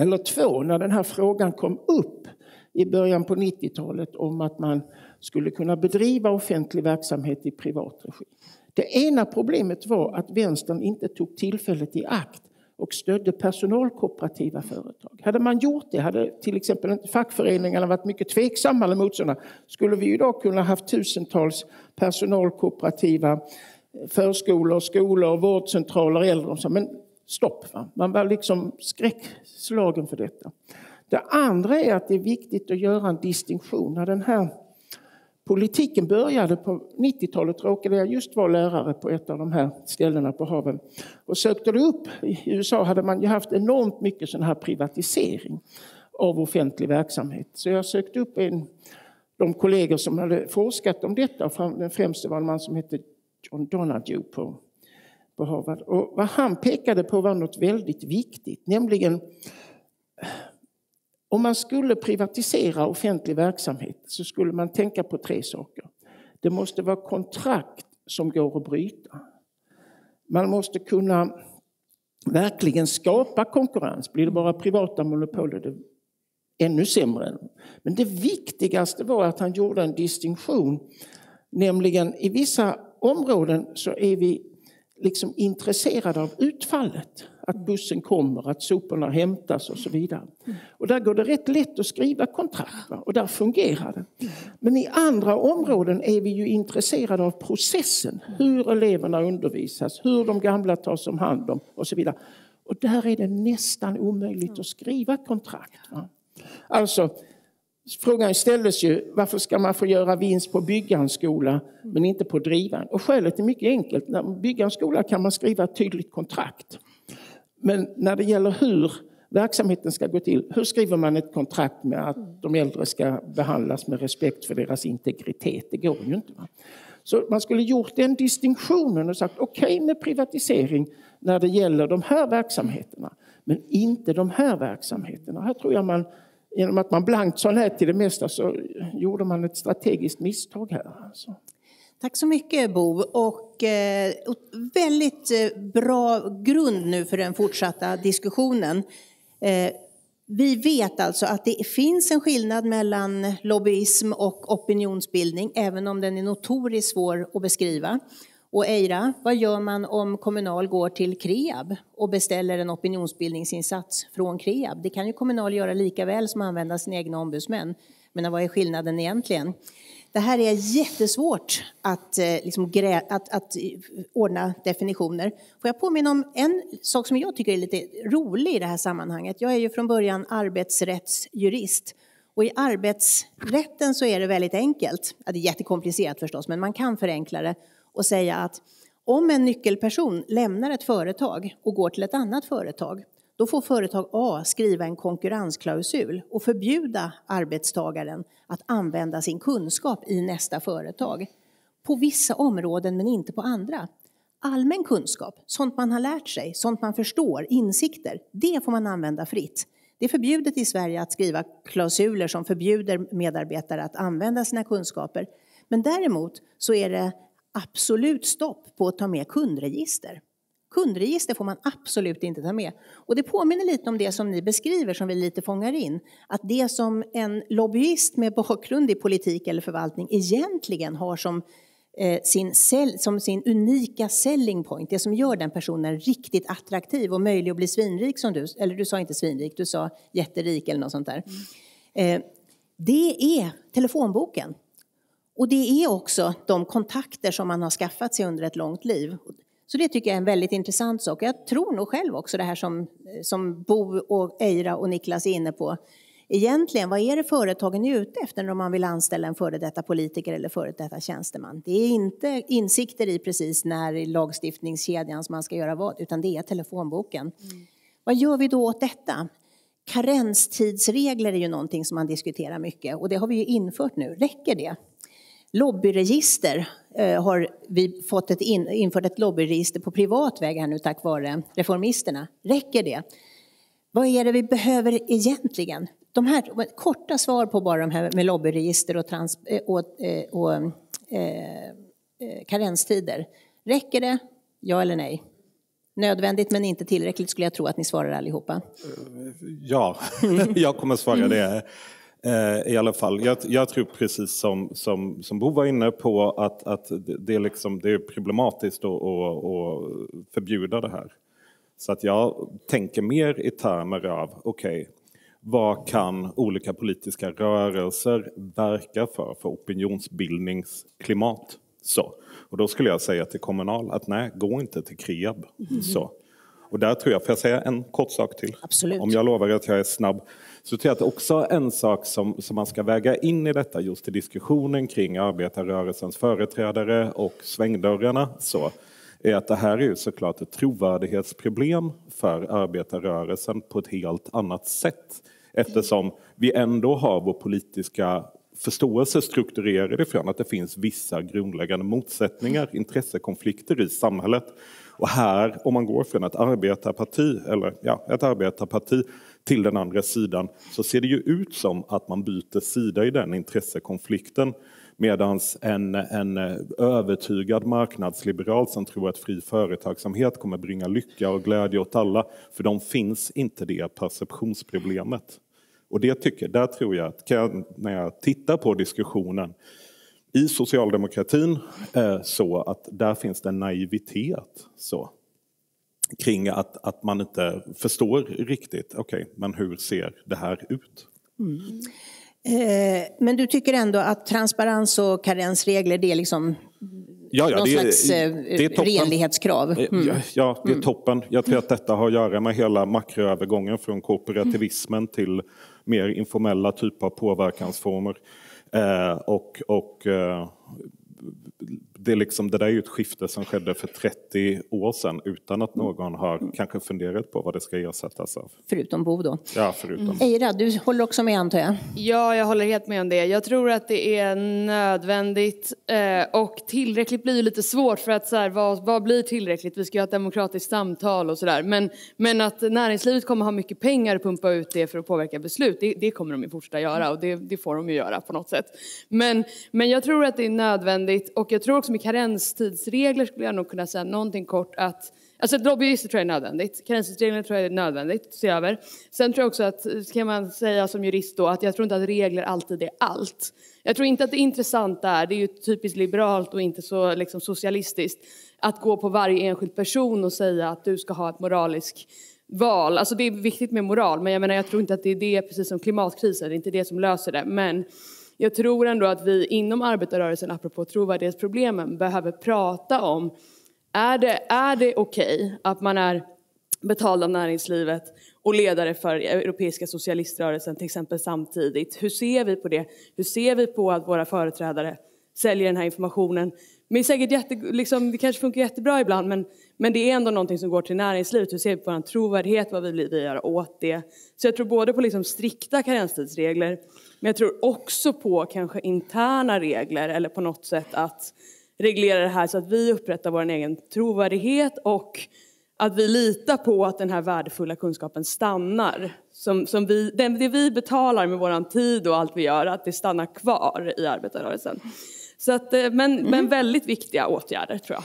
eller två, när den här frågan kom upp i början på 90-talet om att man skulle kunna bedriva offentlig verksamhet i privat regi. Det ena problemet var att vänstern inte tog tillfället i akt och stödde personalkooperativa företag. Hade man gjort det, hade till exempel inte fackföreningarna varit mycket tveksamma eller motståndare, skulle vi idag kunna haft tusentals personalkooperativa eh, förskolor, skolor, vårdcentraler, äldreomsorg. Men stopp, va? man var liksom skräckslagen för detta. Det andra är att det är viktigt att göra en distinktion. När den här politiken började på 90-talet råkade jag just vara lärare på ett av de här ställena på haven. Och sökte det upp, i USA hade man ju haft enormt mycket sån här privatisering av offentlig verksamhet. Så jag sökte upp en, de kollegor som hade forskat om detta. Den främste var en man som hette John Donahue på, på Harvard. Och vad han pekade på var något väldigt viktigt, nämligen om man skulle privatisera offentlig verksamhet så skulle man tänka på tre saker. Det måste vara kontrakt som går att bryta. Man måste kunna verkligen skapa konkurrens. Blir det bara privata monopol är det ännu sämre. Men det viktigaste var att han gjorde en distinktion. Nämligen i vissa områden så är vi liksom intresserade av utfallet att bussen kommer, att soporna hämtas och så vidare. Och där går det rätt lätt att skriva kontrakt och där fungerar det. Men i andra områden är vi ju intresserade av processen, hur eleverna undervisas, hur de gamla tas om hand om och så vidare. Och där är det nästan omöjligt att skriva kontrakt. Va? Alltså, Frågan ställdes ju varför ska man få göra vinst på att bygga en skola men inte på att driva? Och skälet är mycket enkelt. När man bygger en skola kan man skriva ett tydligt kontrakt. Men när det gäller hur verksamheten ska gå till, hur skriver man ett kontrakt med att de äldre ska behandlas med respekt för deras integritet? Det går ju inte. Va? Så man skulle gjort den distinktionen och sagt okej okay med privatisering när det gäller de här verksamheterna, men inte de här verksamheterna. Här tror jag man, genom att man blankt sa nej till det mesta så gjorde man ett strategiskt misstag här. Alltså. Tack så mycket Bo. Och eh, väldigt eh, bra grund nu för den fortsatta diskussionen. Eh, vi vet alltså att det finns en skillnad mellan lobbyism och opinionsbildning, även om den är notoriskt svår att beskriva. Och Eira, vad gör man om Kommunal går till Kreab och beställer en opinionsbildningsinsats från Kreab? Det kan ju Kommunal göra lika väl som använda sina egna ombudsmän. Men vad är skillnaden egentligen? Det här är jättesvårt att, eh, liksom, att, att eh, ordna definitioner. Får jag påminna om en sak som jag tycker är lite rolig i det här sammanhanget. Jag är ju från början arbetsrättsjurist. Och i arbetsrätten så är det väldigt enkelt. Ja, det är jättekomplicerat förstås, men man kan förenkla det och säga att om en nyckelperson lämnar ett företag och går till ett annat företag då får företag A skriva en konkurrensklausul och förbjuda arbetstagaren att använda sin kunskap i nästa företag. På vissa områden men inte på andra. Allmän kunskap, sånt man har lärt sig, sånt man förstår, insikter, det får man använda fritt. Det är förbjudet i Sverige att skriva klausuler som förbjuder medarbetare att använda sina kunskaper. Men däremot så är det absolut stopp på att ta med kundregister. Kundregister får man absolut inte ta med. Och det påminner lite om det som ni beskriver som vi lite fångar in. Att det som en lobbyist med bakgrund i politik eller förvaltning egentligen har som eh, sin sell, som sin unika selling point, det som gör den personen riktigt attraktiv och möjlig att bli svinrik som du, eller du sa inte svinrik, du sa jätterik eller något sånt där. Mm. Det är telefonboken. Och det är också de kontakter som man har skaffat sig under ett långt liv. Så det tycker jag är en väldigt intressant sak. Jag tror nog själv också det här som, som Bo, och Eira och Niklas är inne på. Egentligen, vad är det företagen är ute efter när man vill anställa en före detta politiker eller före detta tjänsteman? Det är inte insikter i precis när i lagstiftningskedjan som man ska göra vad, utan det är telefonboken. Mm. Vad gör vi då åt detta? Karenstidsregler är ju någonting som man diskuterar mycket och det har vi ju infört nu. Räcker det? Lobbyregister eh, har vi fått ett in, infört ett lobbyregister på privat väg här nu tack vare reformisterna. Räcker det? Vad är det vi behöver egentligen? De här korta svar på bara de här med lobbyregister och, trans, eh, och, eh, och, och eh, karenstider. Räcker det? Ja eller nej? Nödvändigt men inte tillräckligt skulle jag tro att ni svarar allihopa. Ja, jag kommer svara det Eh, I alla fall, jag, jag, tror precis som, som, som Bo var inne på att, att det, är liksom, det är problematiskt att, att, att förbjuda det här. Så att jag tänker mer i termer av, okej, okay, vad kan olika politiska rörelser verka för, för opinionsbildningsklimat? Så. Och då skulle jag säga till Kommunal att nej, gå inte till Kreab. Mm. Så. Och där tror jag, får jag säga en kort sak till? Absolut. Om jag lovar att jag är snabb. Så tror jag att också en sak som, som man ska väga in i detta just i diskussionen kring arbetarrörelsens företrädare och svängdörrarna så är att det här är ju såklart ett trovärdighetsproblem för arbetarrörelsen på ett helt annat sätt eftersom vi ändå har vår politiska förståelse strukturerad ifrån att det finns vissa grundläggande motsättningar, intressekonflikter i samhället. Och här, om man går från ett arbetarparti, eller ja, ett arbetarparti till den andra sidan så ser det ju ut som att man byter sida i den intressekonflikten medan en, en övertygad marknadsliberal som tror att fri företagsamhet kommer bringa lycka och glädje åt alla, för de finns inte det perceptionsproblemet. Och det tycker, där tror jag att jag, när jag tittar på diskussionen i socialdemokratin eh, så att där finns det en naivitet. Så kring att, att man inte förstår riktigt, okej, okay, men hur ser det här ut? Mm. Eh, men du tycker ändå att transparens och karensregler, det är liksom ja, ja, någon det, slags eh, det är renlighetskrav? Eh, mm. Ja, ja, det är mm. toppen. Jag tror att detta har att göra med hela makroövergången från kooperativismen till mer informella typer av påverkansformer. Eh, och, och det, liksom, det där är ju ett skifte som skedde för 30 år sedan utan att någon har mm. kanske funderat på vad det ska ersättas av. Förutom Bo då? Ja, förutom. Mm. Eira, du håller också med antar jag? Ja, jag håller helt med om det. Jag tror att det är nödvändigt eh, och tillräckligt blir lite svårt för att så här, vad, vad blir tillräckligt? Vi ska ju ha ett demokratiskt samtal och sådär. Men, men att näringslivet kommer ha mycket pengar att pumpa ut det för att påverka beslut, det, det kommer de ju fortsätta göra och det, det får de ju göra på något sätt. Men, men jag tror att det är nödvändigt och jag tror också med karenstidsregler skulle jag nog kunna säga någonting kort att Alltså lobbyister tror jag är nödvändigt. Karenstidsreglerna tror jag är nödvändigt att se över. Sen tror jag också att, kan man säga som jurist då, att jag tror inte att regler alltid är allt. Jag tror inte att det intressanta är, det är ju typiskt liberalt och inte så liksom, socialistiskt, att gå på varje enskild person och säga att du ska ha ett moraliskt val. Alltså det är viktigt med moral, men jag menar jag tror inte att det är det, precis som klimatkrisen, det är inte det som löser det. Men jag tror ändå att vi inom arbetarrörelsen, apropå trovärdighetsproblemen, behöver prata om är det, är det okej okay att man är betald av näringslivet och ledare för europeiska socialiströrelsen till exempel samtidigt? Hur ser vi på det? Hur ser vi på att våra företrädare säljer den här informationen? Men säkert jätte, liksom, det kanske funkar jättebra ibland men, men det är ändå någonting som går till näringslivet. Hur ser vi på vår trovärdighet? Vad vill vi göra åt det? Så jag tror både på liksom strikta karenstidsregler men jag tror också på kanske interna regler eller på något sätt att reglera det här så att vi upprättar vår egen trovärdighet och att vi litar på att den här värdefulla kunskapen stannar. Som, som vi, det vi betalar med vår tid och allt vi gör, att det stannar kvar i arbetarrörelsen. Så att, eh, men, mm. men väldigt viktiga åtgärder tror jag.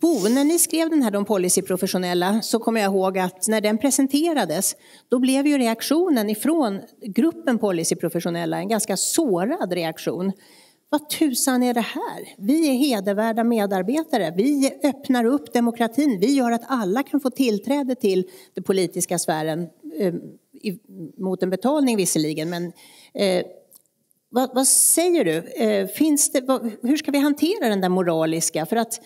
Bo, när ni skrev den här De policyprofessionella så kommer jag ihåg att när den presenterades då blev ju reaktionen ifrån gruppen policyprofessionella en ganska sårad reaktion. vad tusan är det här? Vi är hedervärda medarbetare. Vi öppnar upp demokratin. Vi gör att alla kan få tillträde till den politiska sfären. Eh, mot en betalning visserligen, men eh, vad, vad, säger du? Eh, finns det, vad, hur ska vi hantera den där moraliska? För att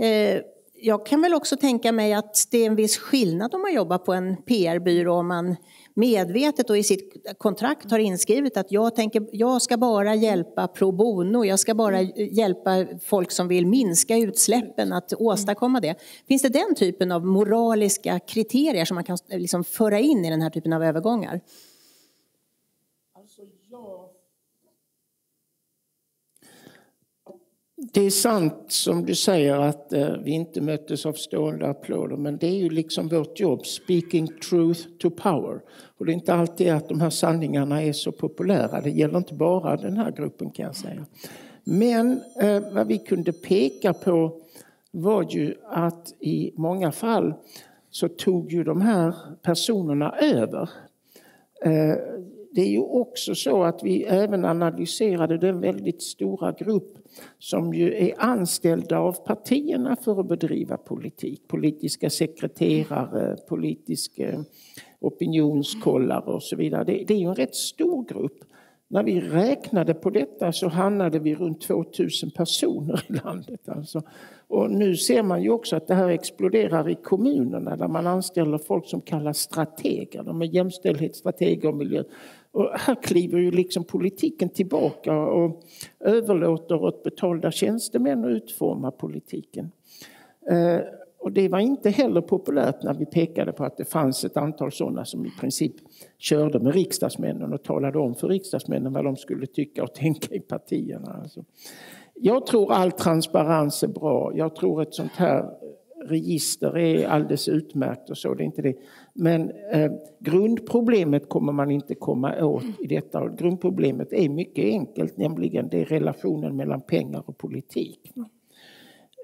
eh, jag kan väl också tänka mig att det är en viss skillnad om man jobbar på en PR-byrå om man medvetet och i sitt kontrakt har inskrivet att jag, tänker, jag ska bara hjälpa pro bono, jag ska bara hjälpa folk som vill minska utsläppen att åstadkomma det. Finns det den typen av moraliska kriterier som man kan liksom föra in i den här typen av övergångar? Det är sant som du säger att eh, vi inte möttes av stående applåder men det är ju liksom vårt jobb, speaking truth to power. Och det är inte alltid att de här sanningarna är så populära. Det gäller inte bara den här gruppen kan jag säga. Men eh, vad vi kunde peka på var ju att i många fall så tog ju de här personerna över. Eh, det är ju också så att vi även analyserade den väldigt stora grupp som ju är anställda av partierna för att bedriva politik. Politiska sekreterare, politiska opinionskollare och så vidare. Det, det är ju en rätt stor grupp. När vi räknade på detta så hamnade vi runt 2000 personer i landet. Alltså. Och nu ser man ju också att det här exploderar i kommunerna där man anställer folk som kallas strateger. De är jämställdhetsstrateger och miljö. Och här kliver ju liksom politiken tillbaka och överlåter åt betalda tjänstemän att utforma politiken. Eh, och det var inte heller populärt när vi pekade på att det fanns ett antal sådana som i princip körde med riksdagsmännen och talade om för riksdagsmännen vad de skulle tycka och tänka i partierna. Alltså. Jag tror all transparens är bra. Jag tror ett sånt här register är alldeles utmärkt och så, det är inte det. Men eh, grundproblemet kommer man inte komma åt i detta. Grundproblemet är mycket enkelt, nämligen det är relationen mellan pengar och politik.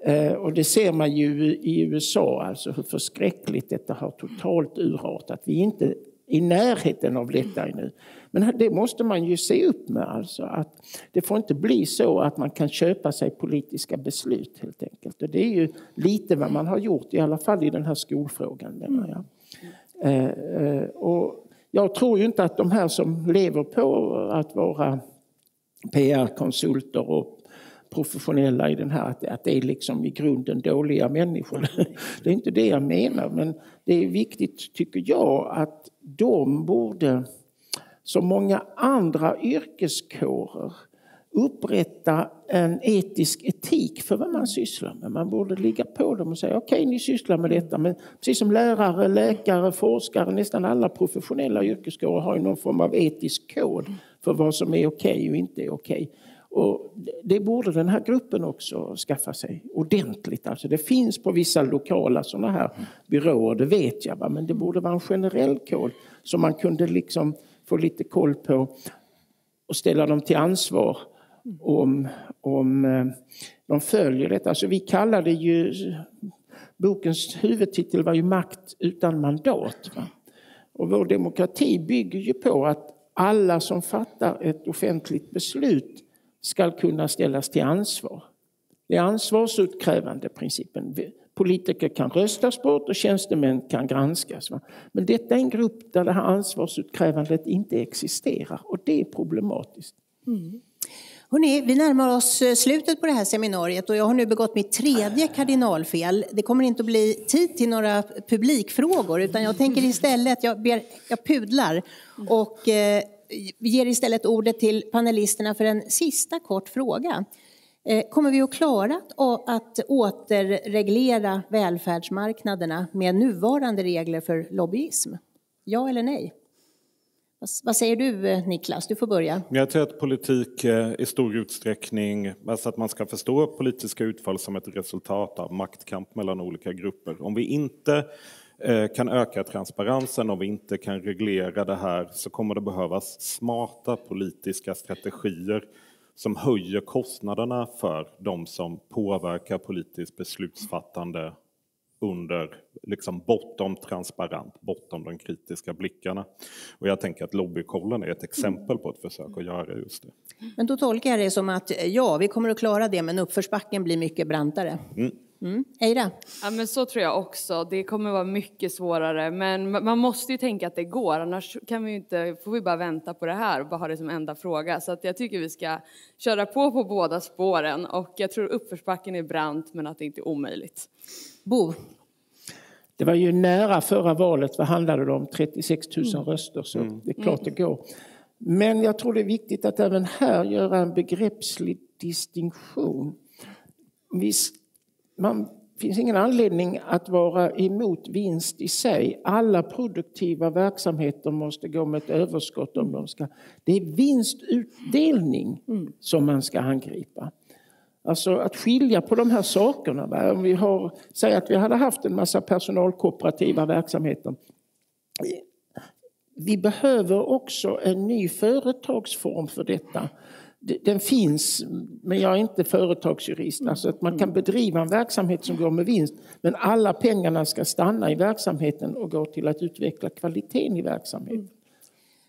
Eh, och det ser man ju i USA, alltså hur förskräckligt detta har totalt urartat. Vi är inte i närheten av detta ännu. Men det måste man ju se upp med. Alltså, att det får inte bli så att man kan köpa sig politiska beslut helt enkelt. Och det är ju lite vad man har gjort, i alla fall i den här skolfrågan menar jag. Eh, eh, och jag tror ju inte att de här som lever på att vara PR-konsulter och professionella i den här, att, att det är liksom i grunden dåliga människor. Det är inte det jag menar, men det är viktigt, tycker jag, att de borde, som många andra yrkeskårer, upprätta en etisk etik för vad man sysslar med. Man borde ligga på dem och säga okej, okay, ni sysslar med detta. Men precis som lärare, läkare, forskare, nästan alla professionella yrkeskårer har ju någon form av etisk kod för vad som är okej okay och inte är okej. Okay. Och det borde den här gruppen också skaffa sig ordentligt. Alltså det finns på vissa lokala sådana här byråer, det vet jag. Va? Men det borde vara en generell kod som man kunde liksom få lite koll på och ställa dem till ansvar om, om eh, de följer detta. Alltså vi kallade ju, bokens huvudtitel var ju Makt utan mandat. Va? Och vår demokrati bygger ju på att alla som fattar ett offentligt beslut ska kunna ställas till ansvar. Det är ansvarsutkrävande principen. Politiker kan röstas bort och tjänstemän kan granskas. Men detta är en grupp där det här ansvarsutkrävandet inte existerar och det är problematiskt. Mm. Hörrni, vi närmar oss eh, slutet på det här seminariet och jag har nu begått mitt tredje kardinalfel. Det kommer inte att bli tid till några publikfrågor utan jag tänker istället, jag, ber, jag pudlar och eh, ger istället ordet till panelisterna för en sista kort fråga. Eh, kommer vi att klara att återreglera välfärdsmarknaderna med nuvarande regler för lobbyism? Ja eller nej? Vad säger du eh, Niklas? Du får börja. Jag tror att politik eh, i stor utsträckning, alltså att man ska förstå politiska utfall som ett resultat av maktkamp mellan olika grupper. Om vi inte eh, kan öka transparensen, om vi inte kan reglera det här så kommer det behövas smarta politiska strategier som höjer kostnaderna för de som påverkar politiskt beslutsfattande under, liksom bortom transparent, bortom de kritiska blickarna. Och jag tänker att lobbykollen är ett exempel på ett försök att göra just det. Men då tolkar jag det som att ja, vi kommer att klara det, men uppförsbacken blir mycket brantare. Mm. Mm. Eira? Ja, men så tror jag också. Det kommer vara mycket svårare. Men man måste ju tänka att det går, annars kan vi inte, får vi bara vänta på det här och bara ha det som enda fråga. Så att jag tycker vi ska köra på på båda spåren. Och jag tror uppförsbacken är brant, men att det inte är omöjligt. Bo? Det var ju nära förra valet, vad handlade det om? 36 000 mm. röster, så mm. det är klart det går. Men jag tror det är viktigt att även här göra en begreppslig distinktion. Vi man finns ingen anledning att vara emot vinst i sig. Alla produktiva verksamheter måste gå med ett överskott om de ska... Det är vinstutdelning mm. som man ska angripa. Alltså att skilja på de här sakerna. Om vi har, säg att vi hade haft en massa personalkooperativa verksamheter. Vi behöver också en ny företagsform för detta den finns, men jag är inte företagsjurist. Alltså att man kan bedriva en verksamhet som går med vinst, men alla pengarna ska stanna i verksamheten och gå till att utveckla kvaliteten i verksamheten.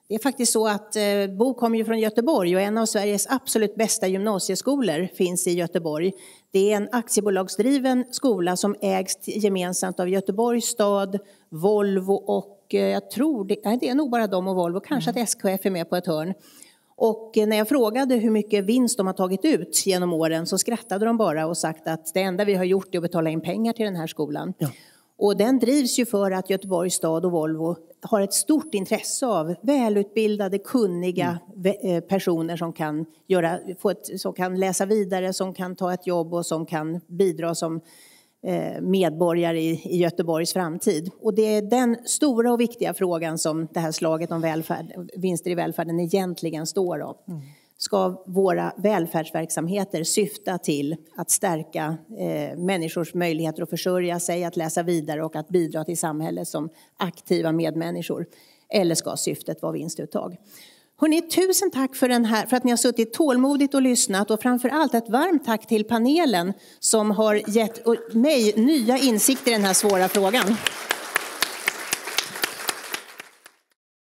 Det är faktiskt så att eh, Bo kommer ju från Göteborg och en av Sveriges absolut bästa gymnasieskolor finns i Göteborg. Det är en aktiebolagsdriven skola som ägs gemensamt av Göteborgs stad, Volvo och eh, jag tror det, det är nog bara de och Volvo, kanske att SKF är med på ett hörn. Och när jag frågade hur mycket vinst de har tagit ut genom åren så skrattade de bara och sagt att det enda vi har gjort är att betala in pengar till den här skolan. Ja. Och den drivs ju för att Göteborgs stad och Volvo har ett stort intresse av välutbildade, kunniga mm. Eh, personer som kan, göra, få ett, som kan läsa vidare, som kan ta ett jobb och som kan bidra som medborgare i, Göteborgs framtid. Och det är den stora och viktiga frågan som det här slaget om välfärd, vinster i välfärden egentligen står om. Mm. Ska våra välfärdsverksamheter syfta till att stärka eh, människors möjligheter att försörja sig, att läsa vidare och att bidra till samhället som aktiva medmänniskor? Eller ska syftet vara vinstuttag? Hörrni, tusen tack för, den här, för att ni har suttit tålmodigt och lyssnat och framför allt ett varmt tack till panelen som har gett mig nya insikter i den här svåra frågan.